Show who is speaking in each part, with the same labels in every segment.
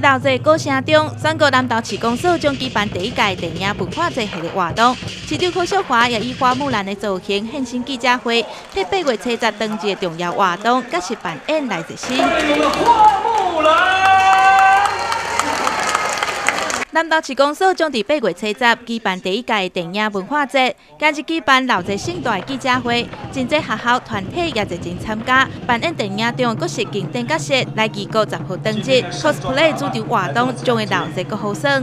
Speaker 1: 到这歌声中，全国南投市公所将举办第一届电影文化节系列活动。市长柯小华也以花木兰的造型现身记者会，替八月七十登记的重要活动，甲是扮演来自新。南投市公所将伫八月七十举办第一届电影文化节，今日举办老侪盛大记者会，真济学校团体也热情参加。扮演电影中各式经典角色，来几个十号登记 cosplay 主题活动，将会老一个好耍。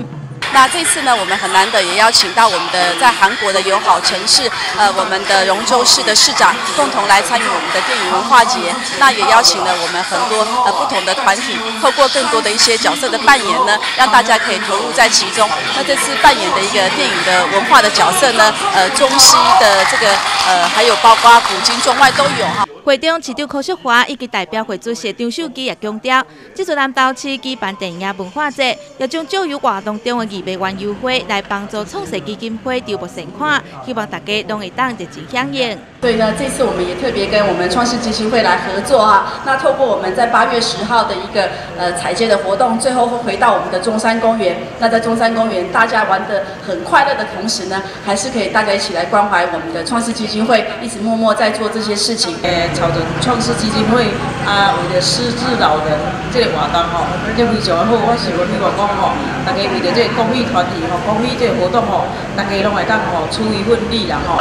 Speaker 2: 那这次呢，我们很难得也邀请到我们的在韩国的友好城市，呃，我们的荣州市的市长共同来参与我们的电影文化节。那也邀请了我们很多呃不同的团体，透过更多的一些角色的扮演呢，让大家可以投入在其中。那这次扮演的一个电影的文化的角色呢，呃，中西的这个呃，还有包括古今中外都有哈。
Speaker 1: 会中市长柯淑华以及代表会主席张秀基也强调，这次南投市举办电影文化节，要将教育活动中的二百万优惠来帮助创世基金会筹募善款，希望大家都会当热情响应。
Speaker 2: 所以呢，这次我们也特别跟我们创世基金会来合作啊。那透过我们在八月十号的一个呃彩街的活动，最后会回到我们的中山公园。那在中山公园，大家玩得很快乐的同时呢，还是可以大家一起来关怀我们的创世基金会，一直默默在做这些事情。
Speaker 3: 朝着创世基金会啊，为了失智老人这个活动吼，这非常好。我是讲希望讲吼，大家为了这个公益团体吼，公益这个活动吼，大家拢会当吼出一份力啦吼。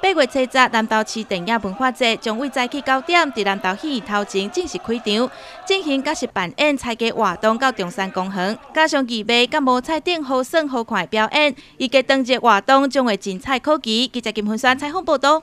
Speaker 1: 八月七日，南投市电影文化节将为早起九点，在南投戏头前正式开场，进行假实扮演彩家活动到中山公园，加上预备甲无彩顶好耍好看的表演，以及当日活动将会精彩可期。记者金凤山采访报道。